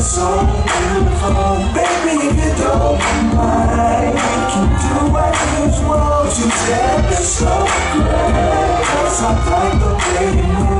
so beautiful Baby, if you don't mind We can do what you want You tell me so great Cause I like the way you move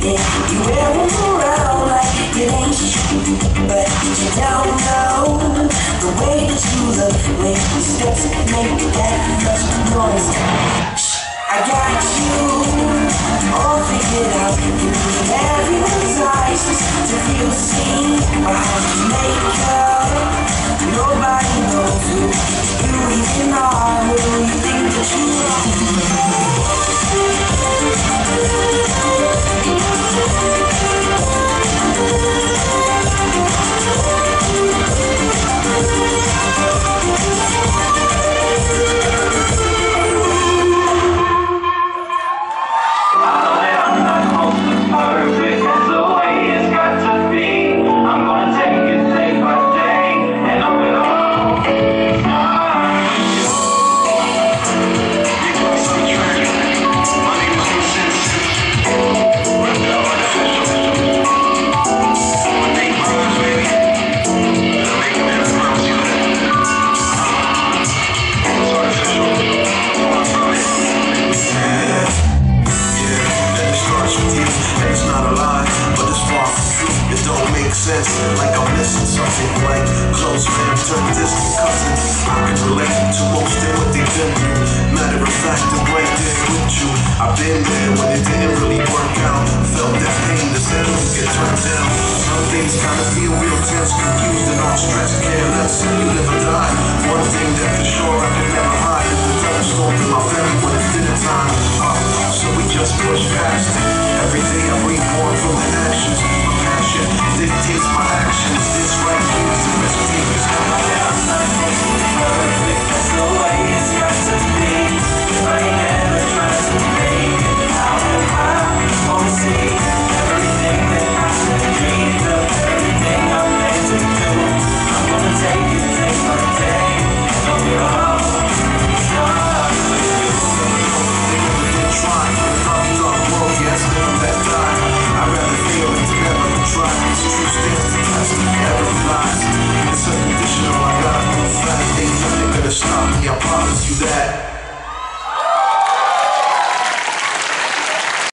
You better Like I'm missing something. Like close friends Turn distant cousins. I can relate to most of what they've been through. Matter of fact, the way they with you. I've been there when it didn't really work out. Felt that pain, the settlements get turned down. Some things kinda feel real tense Confused and all stressed, care let you live or die. One thing that for sure I can never hide.